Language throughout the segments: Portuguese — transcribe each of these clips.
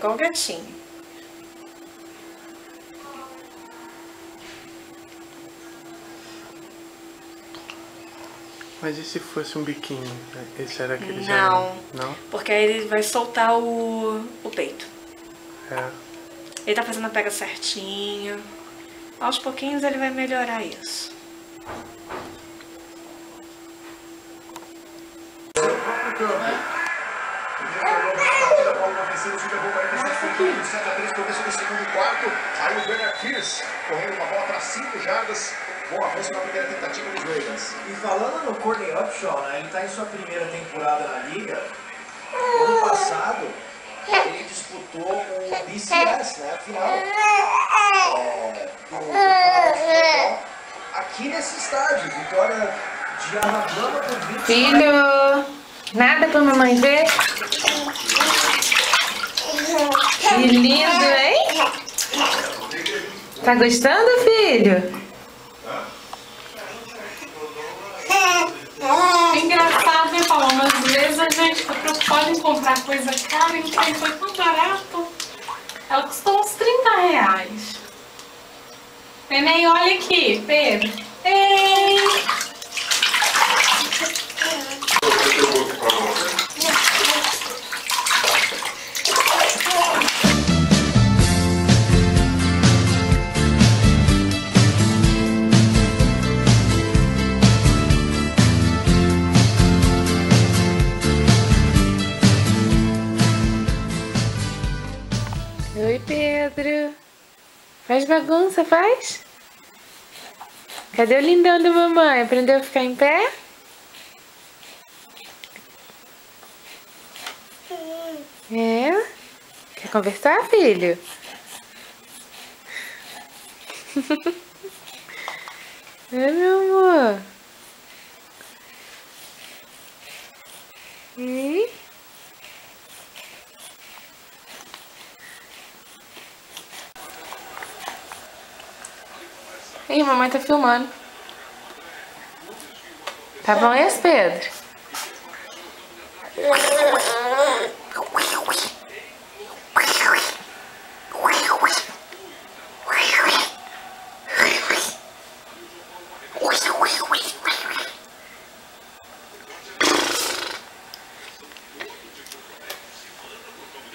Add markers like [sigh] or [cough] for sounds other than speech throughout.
Igual o gatinho. Mas e se fosse um biquinho? Esse era aquele Não. Não? Porque aí ele vai soltar o, o peito. É. Ele tá fazendo a pega certinho. Aos pouquinhos ele vai melhorar isso. Aí o Bernard correndo uma bola para 5 jardas. Bom avanço na primeira tentativa dos Ravens. E falando no Courtney Upshaw, né, ele está em sua primeira temporada na liga. Ano passado, ele disputou com o BCS, né, a final é, do, do aqui nesse estádio. Vitória de Alabama por 20 Filho, nada pra mamãe ver? Que lindo, hein? Tá gostando, filho? Engraçado, né, Paloma? Às vezes a gente em comprar coisa cara e então foi tão barato. Ela custou uns 30 reais. Neném, olha aqui, Pedro. Ei! Bagunça, faz? Cadê o lindão da mamãe? Aprendeu a ficar em pé? É? Quer conversar, filho? [laughs] É, meu amor. Hum? Ih, mamãe tá filmando. Tá bom esse, Pedro?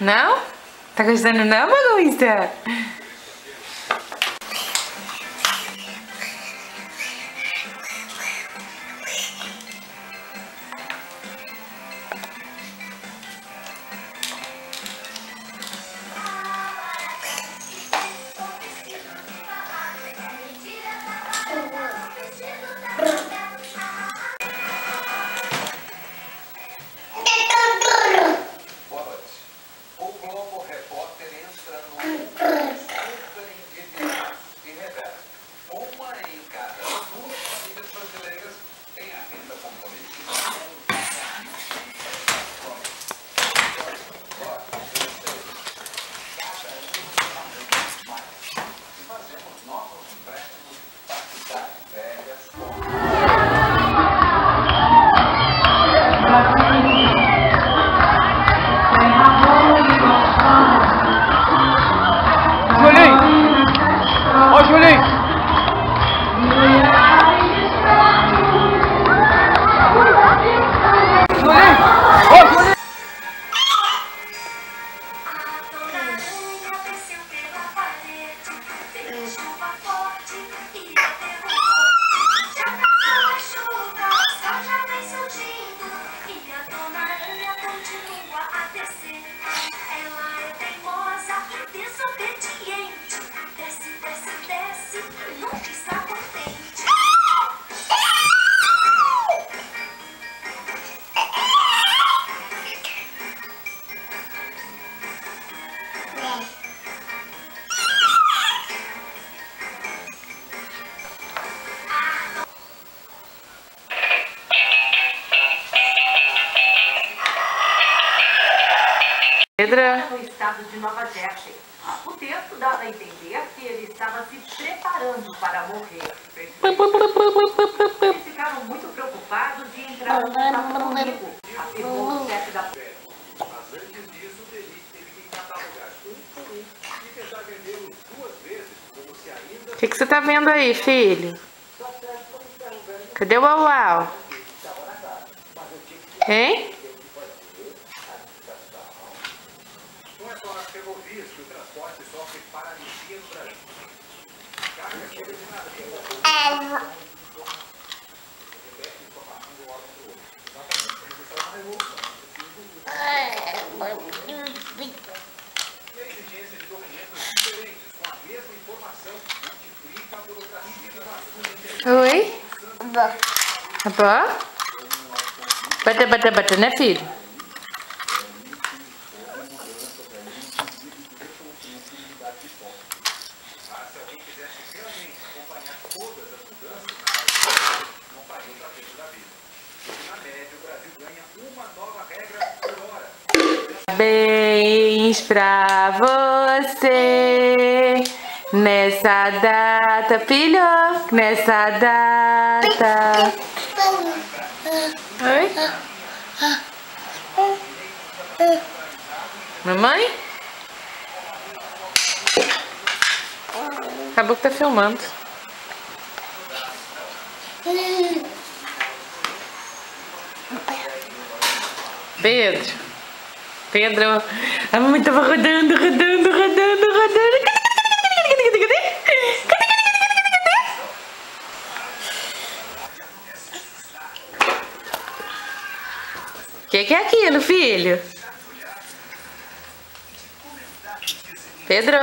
Não? Tá gostando não, bagunça? Pedra. No estado de Nova Jersey. O texto dava a entender que ele estava se preparando para morrer. Eles ficaram muito preocupados de entrar no contato comigo, afirmou o chefe da Mas antes disso, Deli teve que catalogar um por um e tentar vendê-los duas vezes, como se ainda... O que, que você está vendo aí, filho? Cadê o Uau? Hein? Oi? Abó? Bata, bata, bata, né, filho? Se alguém quisesse realmente acompanhar todas as mudanças, não faria o trajeto da vida. Porque, na média, o Brasil ganha uma nova regra por hora. Pra você nessa data, filho, nessa data. Oi? Mamãe? Acabou que tá filmando. Pedro. Pedro. A mamãe tava rodando, rodando, rodando, rodando. O que, que é aquilo, filho? Pedro.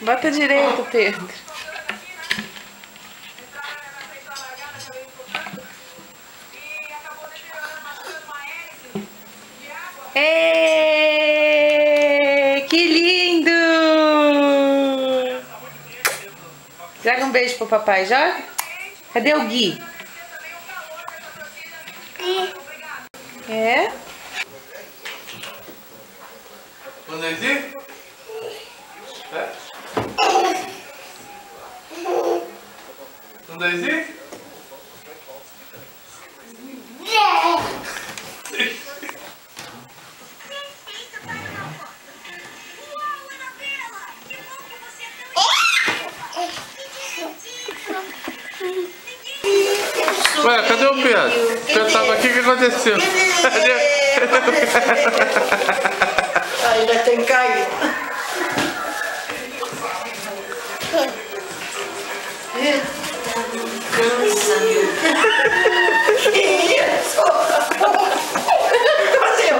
Bota direito, Pedro. Ê, que lindo! Joga um beijo pro papai, joga. Cadê o Gui? É? Quando é? É? É isso? Ué, cadê o Pedro? O Pedro tava aqui, o que aconteceu? Cadê? Ainda tem caído. [laughs] Cansa, meu. Que isso? Aconteceu.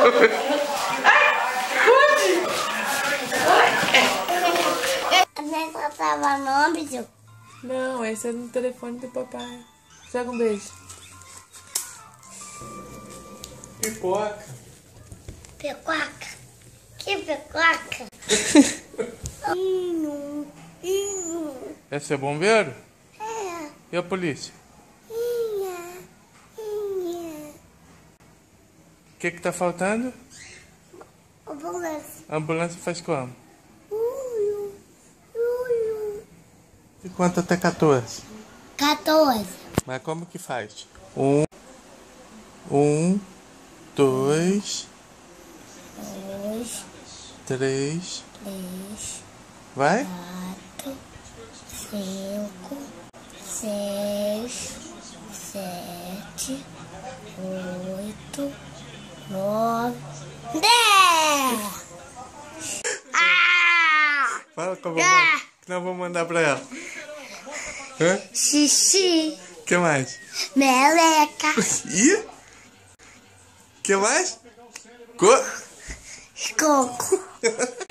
Você tava no âmbito? Não, esse é no telefone do papai. Joga um beijo. Pipoca. Pecuaca. Que. [laughs] Inho. Esse é bombeiro? E a polícia? Inha. Inha. O que que tá faltando? Balanço. A ambulância faz como? Uiu. Uiu. E conta até 14. 14. Mas como que faz? Um, um, dois, Dois, três, três, vai? quatro, cinco, seis, sete, oito, nove, dez. Ah! Fala com a mamãe, que nós vamos mandar pra ela. Hã? Xixi, que mais? meleca, Ih? O que mais? Co... coco. [laughs]